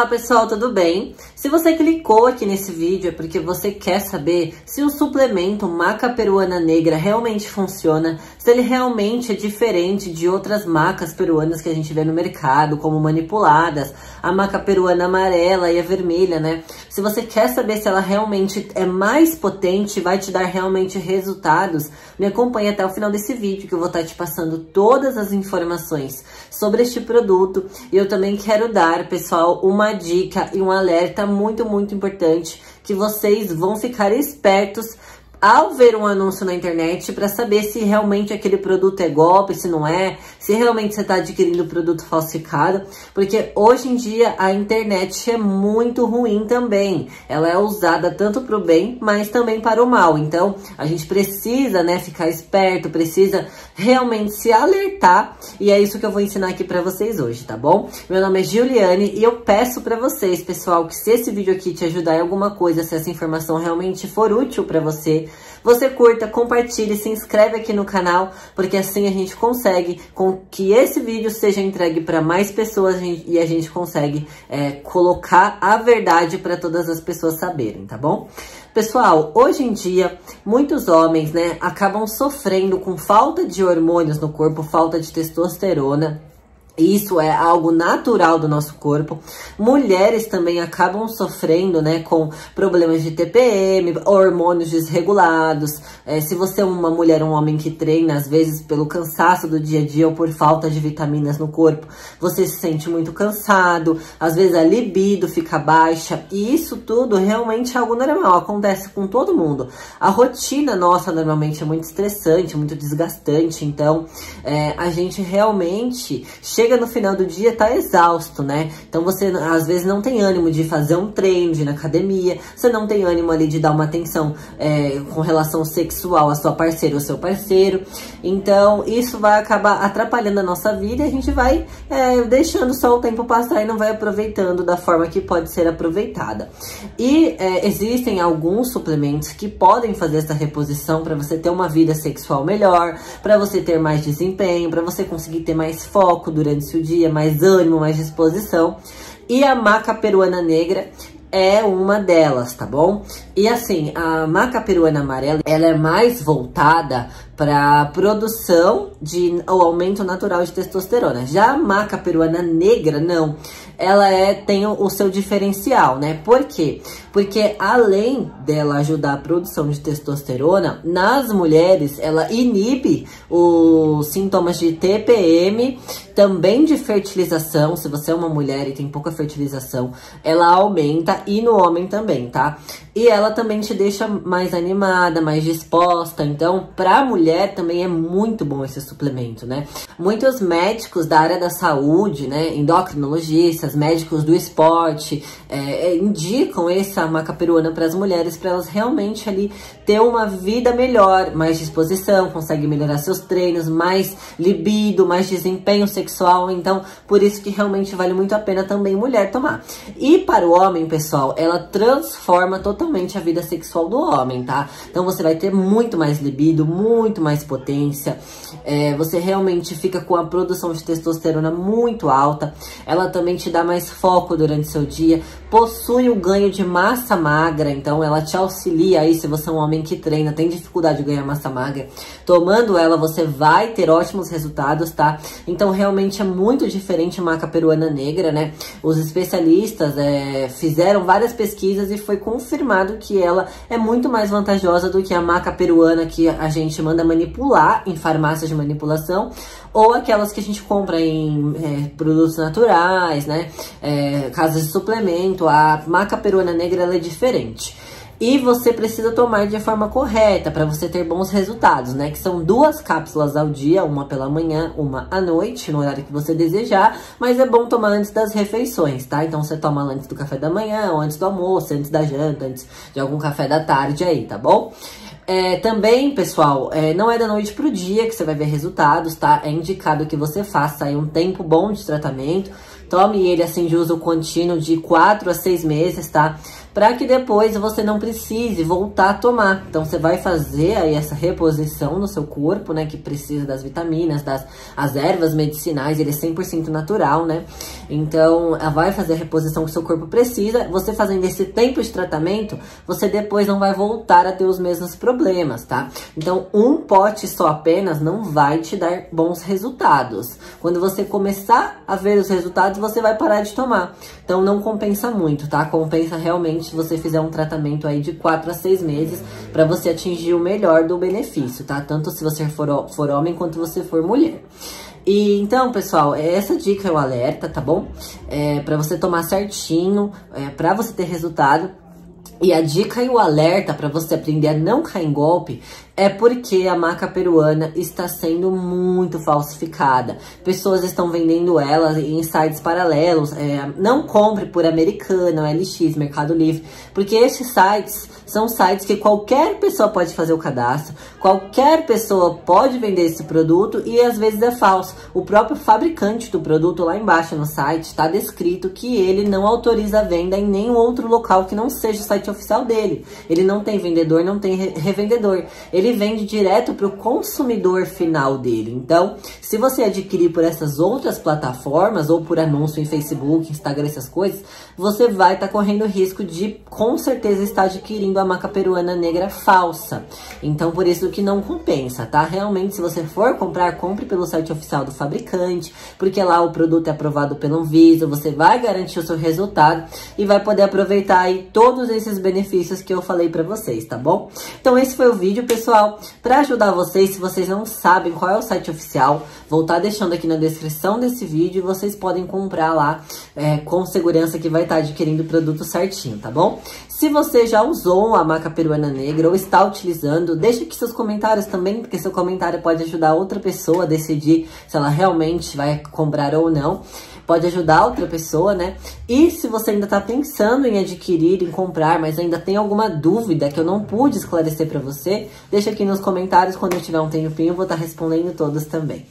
Olá pessoal, tudo bem? Se você clicou aqui nesse vídeo é porque você quer saber se o suplemento maca peruana negra realmente funciona, se ele realmente é diferente de outras macas peruanas que a gente vê no mercado, como manipuladas, a maca peruana amarela e a vermelha, né? Se você quer saber se ela realmente é mais potente, vai te dar realmente resultados, me acompanhe até o final desse vídeo que eu vou estar te passando todas as informações sobre este produto e eu também quero dar, pessoal, uma uma dica e um alerta muito, muito importante que vocês vão ficar espertos ao ver um anúncio na internet para saber se realmente aquele produto é golpe, se não é, se realmente você está adquirindo produto falsificado, porque hoje em dia a internet é muito ruim também. Ela é usada tanto para o bem, mas também para o mal. Então, a gente precisa, né, ficar esperto, precisa realmente se alertar, e é isso que eu vou ensinar aqui para vocês hoje, tá bom? Meu nome é Giuliane e eu peço para vocês, pessoal, que se esse vídeo aqui te ajudar em alguma coisa, se essa informação realmente for útil para você, você curta, compartilhe, se inscreve aqui no canal, porque assim a gente consegue com que esse vídeo seja entregue para mais pessoas e a gente consegue é, colocar a verdade para todas as pessoas saberem, tá bom? Pessoal, hoje em dia, muitos homens, né, acabam sofrendo com falta de hormônios no corpo, falta de testosterona, isso é algo natural do nosso corpo. Mulheres também acabam sofrendo, né, com problemas de TPM, hormônios desregulados. É, se você é uma mulher, um homem que treina, às vezes pelo cansaço do dia a dia ou por falta de vitaminas no corpo, você se sente muito cansado. Às vezes a libido fica baixa. E isso tudo realmente é algo normal, acontece com todo mundo. A rotina nossa normalmente é muito estressante, muito desgastante. Então, é, a gente realmente chega no final do dia tá exausto, né? Então você às vezes não tem ânimo de fazer um treino, de ir na academia, você não tem ânimo ali de dar uma atenção é, com relação sexual à sua parceira ou seu parceiro. Então isso vai acabar atrapalhando a nossa vida e a gente vai é, deixando só o tempo passar e não vai aproveitando da forma que pode ser aproveitada. E é, existem alguns suplementos que podem fazer essa reposição para você ter uma vida sexual melhor, para você ter mais desempenho, para você conseguir ter mais foco durante durante o dia, mais ânimo, mais disposição. E a maca peruana negra é uma delas, tá bom? E assim, a maca peruana amarela, ela é mais voltada para produção de o aumento natural de testosterona. Já a maca peruana negra, não. Ela é tem o, o seu diferencial, né? Por quê? Porque além dela ajudar a produção de testosterona, nas mulheres ela inibe os sintomas de TPM, também de fertilização. Se você é uma mulher e tem pouca fertilização, ela aumenta e no homem também, tá? E ela também te deixa mais animada, mais disposta. Então, pra mulher também é muito bom esse suplemento, né? Muitos médicos da área da saúde, né? Endocrinologistas, médicos do esporte, é, é indicam essa maca peruana para as mulheres, para elas realmente ali ter uma vida melhor, mais disposição, conseguem melhorar seus treinos, mais libido, mais desempenho sexual. Então, por isso que realmente vale muito a pena também mulher tomar. E para o homem, pessoal, ela transforma totalmente a vida sexual do homem, tá? Então você vai ter muito mais libido, muito mais potência. É, você realmente fica com a produção de testosterona muito alta. Ela também te dá mais foco durante seu dia. Possui o ganho de massa magra, então ela te auxilia aí se você é um homem que treina, tem dificuldade de ganhar massa magra. Tomando ela, você vai ter ótimos resultados, tá? Então realmente é muito diferente a maca peruana negra, né? Os especialistas é, fizeram várias pesquisas e foi confirmado que ela é muito mais vantajosa do que a maca peruana que a gente manda manipular em farmácias de manipulação ou aquelas que a gente compra em é, produtos naturais, né? É, casas de suplemento. A maca peruana negra é diferente. E você precisa tomar de forma correta para você ter bons resultados, né? Que são duas cápsulas ao dia, uma pela manhã, uma à noite, no horário que você desejar. Mas é bom tomar antes das refeições, tá? Então você toma antes do café da manhã, ou antes do almoço, antes da janta, antes de algum café da tarde aí, tá bom? É, também, pessoal, é, não é da noite pro dia que você vai ver resultados, tá? É indicado que você faça aí um tempo bom de tratamento. Tome ele assim de uso contínuo de 4 a 6 meses, tá? Para que depois você não precise voltar a tomar. Então você vai fazer aí essa reposição no seu corpo, né, que precisa das vitaminas, das as ervas medicinais, ele é 100% natural, né? Então, vai fazer a reposição que o seu corpo precisa. Você fazendo esse tempo de tratamento, você depois não vai voltar a ter os mesmos problemas, tá? Então, um pote só apenas não vai te dar bons resultados. Quando você começar a ver os resultados, você vai parar de tomar. Então, não compensa muito, tá? Compensa realmente se você fizer um tratamento aí de 4 a 6 meses para você atingir o melhor do benefício, tá? Tanto se você for, for homem quanto você for mulher. E então, pessoal, é essa dica é o alerta, tá bom? É para você tomar certinho, é para você ter resultado. E a dica e o alerta para você aprender a não cair em golpe é porque a maca peruana está sendo muito falsificada. Pessoas estão vendendo ela em sites paralelos. É, não compre por Americana, LX, Mercado Livre, porque esses sites são sites que qualquer pessoa pode fazer o cadastro, qualquer pessoa pode vender esse produto e às vezes é falso. O próprio fabricante do produto lá embaixo no site está descrito que ele não autoriza a venda em nenhum outro local que não seja o site oficial dele. Ele não tem vendedor, não tem revendedor. Ele vende direto para o consumidor final dele. Então, se você adquirir por essas outras plataformas ou por anúncio em Facebook, Instagram, essas coisas, você vai estar tá correndo risco de com certeza estar adquirindo a maca peruana negra falsa. Então, por isso que não compensa, tá? Realmente, se você for comprar, compre pelo site oficial do fabricante, porque lá o produto é aprovado pelo Anvisa, você vai garantir o seu resultado e vai poder aproveitar aí todos esses benefícios que eu falei pra vocês, tá bom? Então, esse foi o vídeo, pessoal. Pra ajudar vocês, se vocês não sabem qual é o site oficial, vou estar tá deixando aqui na descrição desse vídeo e vocês podem comprar lá é, com segurança que vai estar tá adquirindo o produto certinho, tá bom? Se você já usou a maca peruana negra ou está utilizando, deixe aqui seus comentários também, porque seu comentário pode ajudar outra pessoa a decidir se ela realmente vai comprar ou não. Pode ajudar outra pessoa, né? E se você ainda está pensando em adquirir, em comprar, mas ainda tem alguma dúvida que eu não pude esclarecer para você, deixa aqui nos comentários, quando eu tiver um tempinho eu vou estar tá respondendo todas também.